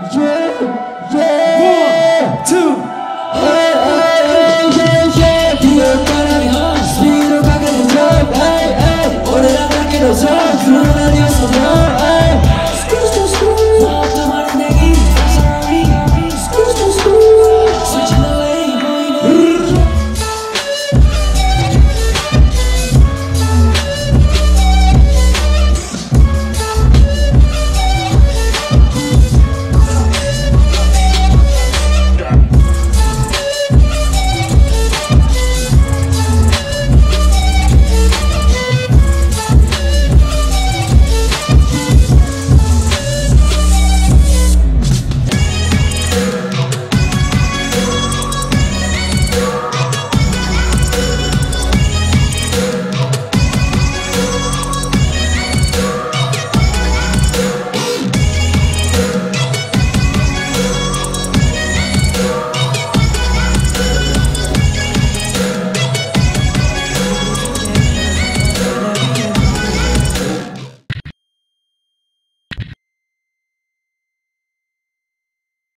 Yeah, yeah. One, two,